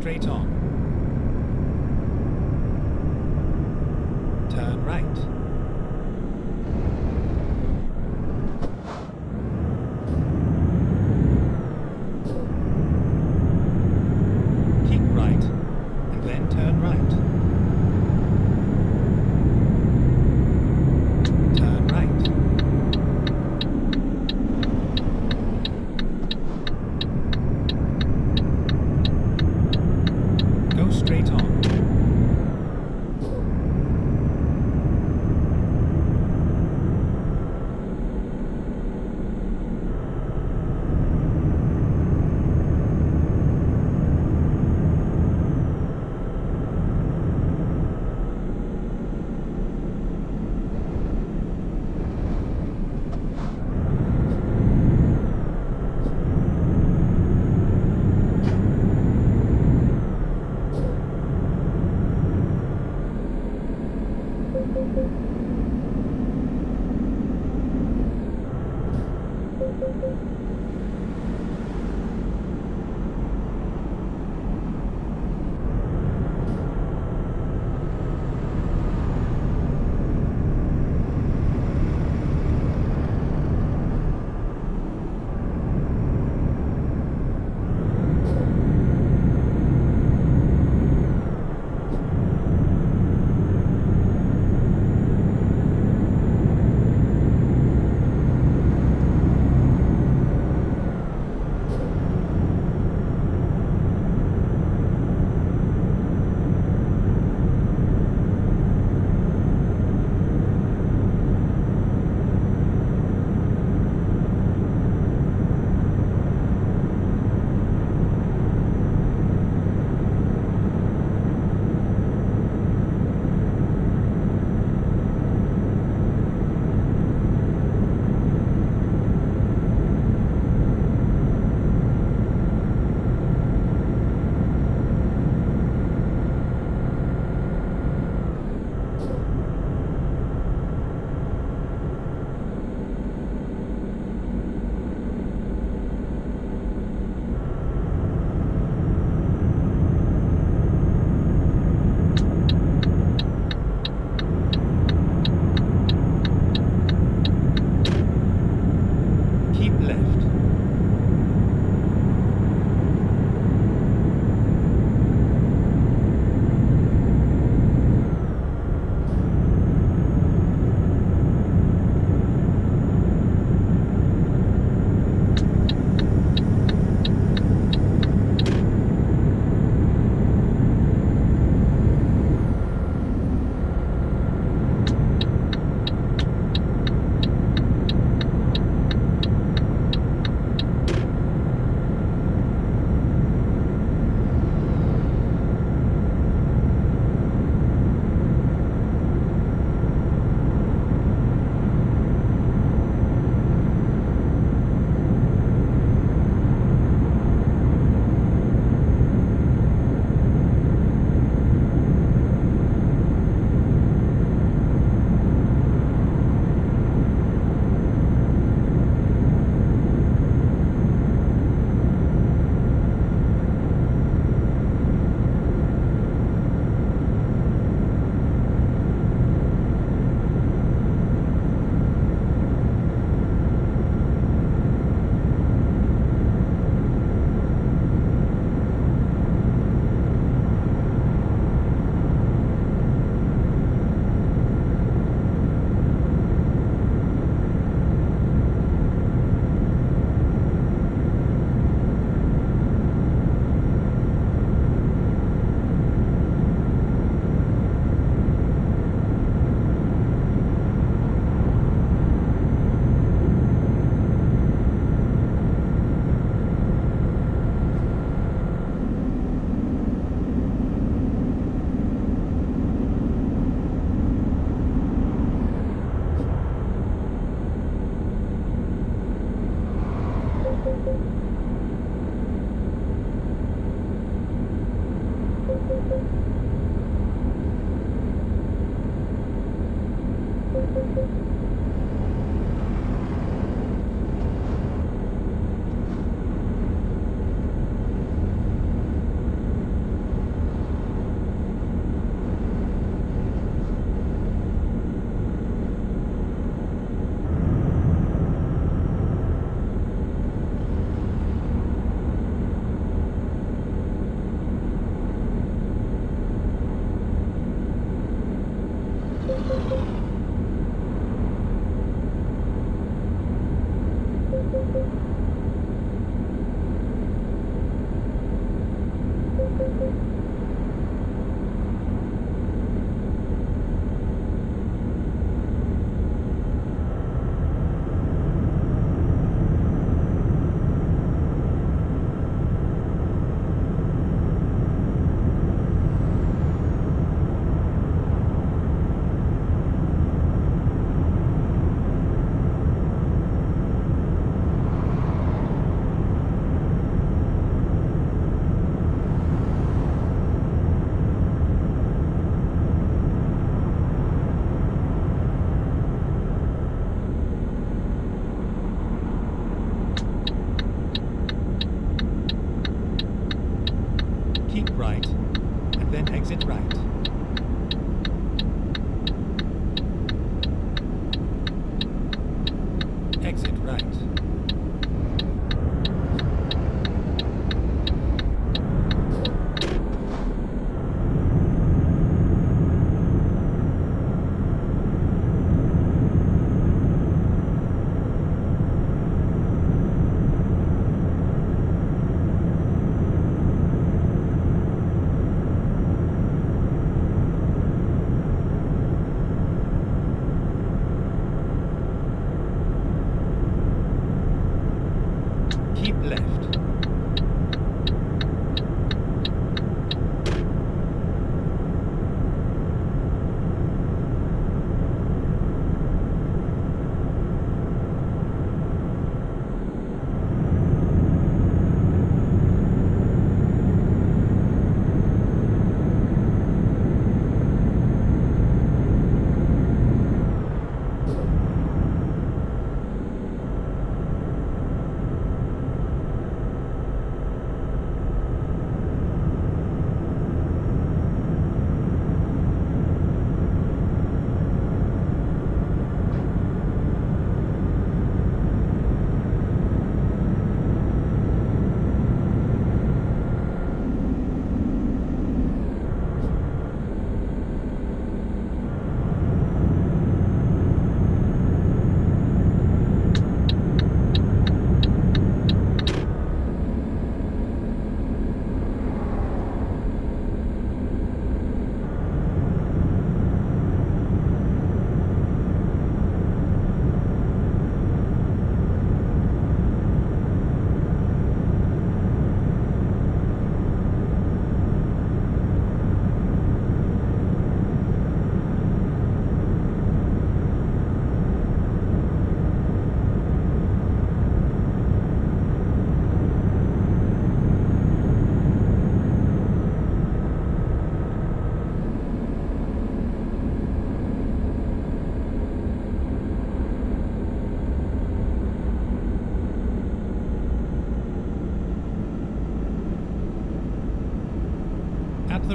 straight on.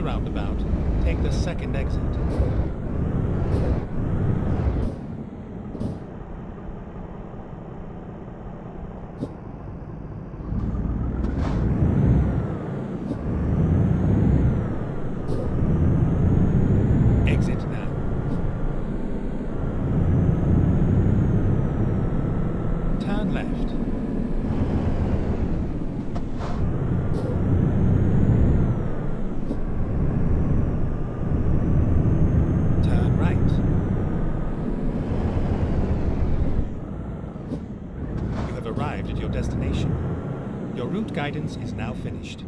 Roundabout, take the second. Exit guidance is now finished.